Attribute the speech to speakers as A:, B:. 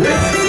A: Yeah.